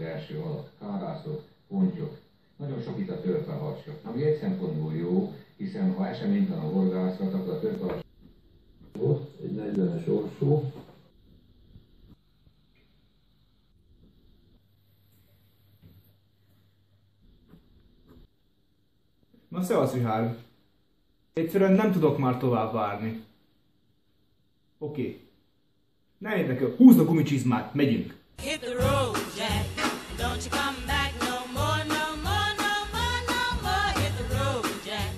első alap, kárászok, pontyok, nagyon sok itt a törpeharcska, ami egy szempontból jó, hiszen ha eseménytelen a horgászat, akkor a törpeharcska Ott egy 40-es orsó. Na szevasz Richard. Egyszerűen nem tudok már tovább várni. Oké. Okay. Nem érdekel, húzd a gumicsizmát, megyünk. Hit the road, Jack. Don't you come back no more, no more, no more, no more. Hit the road, Jack.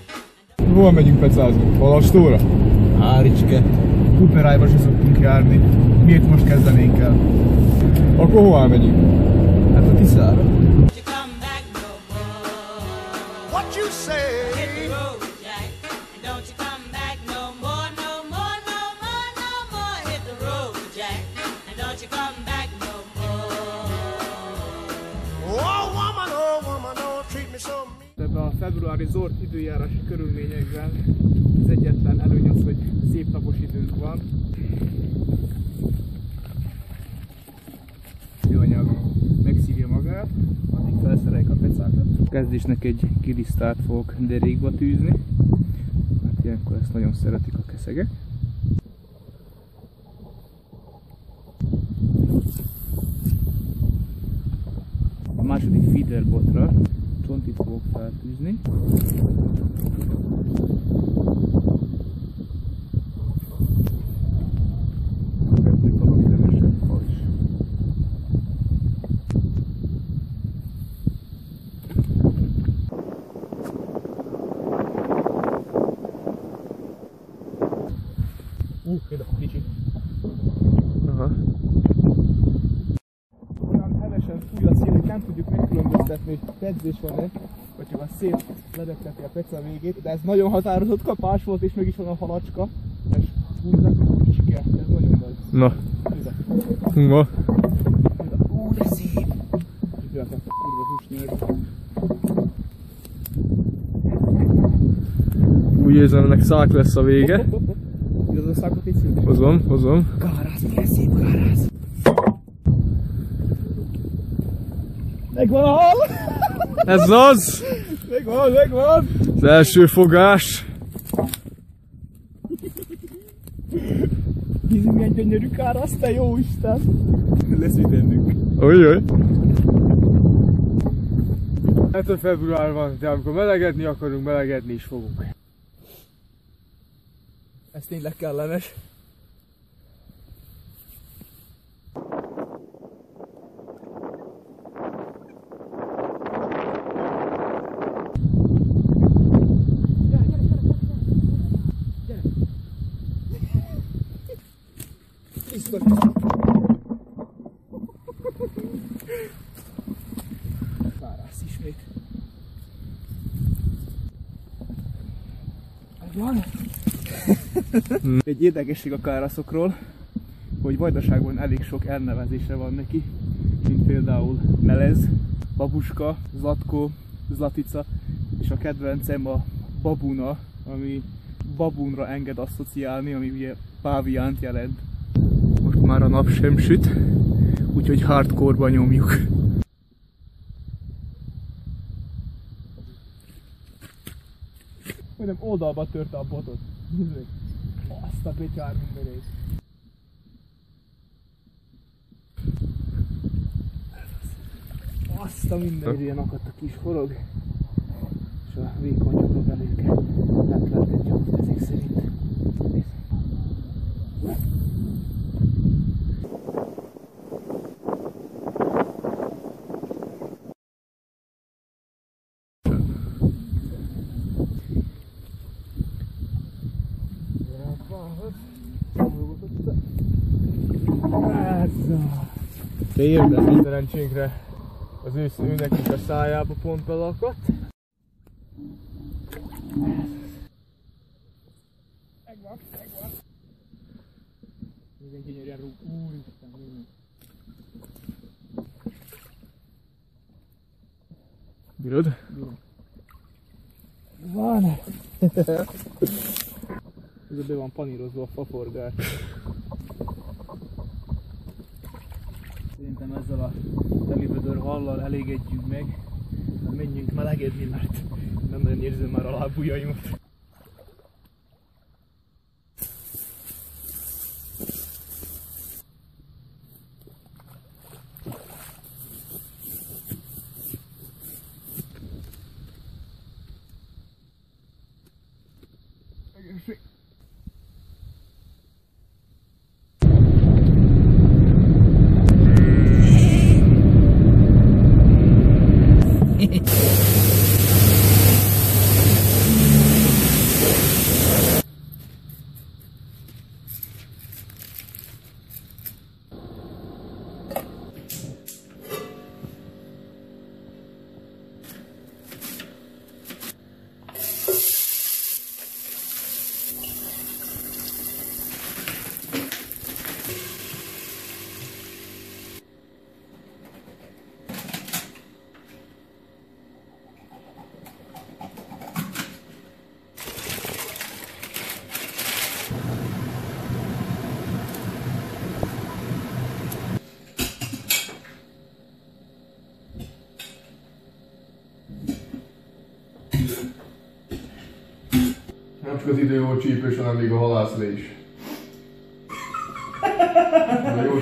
Hol megyünk pecázni? Balastóra? Áricske. Kuperájba se szoktunk járni. Miért most kezdenénk el? Akkor hová megyünk? Februári zord időjárási körülményekben az egyetlen előny az, hogy szép napos időnk van. Műanyag megszívja magát, addig felszereljük a pecákat. Kezdésnek egy gilisztát fogok derékba tűzni, mert ilyenkor ezt nagyon szeretik a keszegek. A második feeder botra csontit fogok feltűzni. Uh, például megkülönböztetni, hogy pedzés van-e, vagy csak a szél ledögteti a peca végét, de ez nagyon határozott kapás volt, és mégis van a halacska, és hogy kicsike, ez nagyon nagy. Na, Ide, na. Ú, de szép! A kurva húsnyőr. Úgy érzem, ennek szák lesz a vége. A. Hozom, hozom. Kárász, milyen szép kárász! Megvan a hal! Ez az! Megvan, megvan! Az első fogás. Nézzük milyen gyönyörű kárász, te jó Isten! Lesz mit ennünk. Ujjaj. Hát a február van, de amikor melegedni akarunk, melegedni is fogunk. Ez tényleg kellemes. Ismét. Van? Egy érdekesség a káraszokról, hogy Vajdaságban elég sok elnevezése van neki, mint például Melez, Babuska, Zlatko, Zlatica, és a kedvencem a Babuna, ami babunra enged asszociálni, ami ugye páviánt jelent. Most már a nap sem süt, úgyhogy hardcore-ba nyomjuk. Majdnem oldalba törte a botot. Nézzük. Azt a betyár mindenét. Azt a minden ilyen akadt a kis forog. És a vékonyabb belőke De érdemi szerencsénkre az ősz őnek is a szájába pont belakadt. Megvan, megvan. Milyen gyönyörűen rúg. Úristen, milyen. Bírod? Van! Ez be van panírozva a faforgás. A telivödör hal nyarallal elégedjünk meg, hát menjünk melegedni, mert nem nagyon érzem már a lábujjaimat. Egészség. Nem annak közidő volt csípős, o a halászlés. Na jó,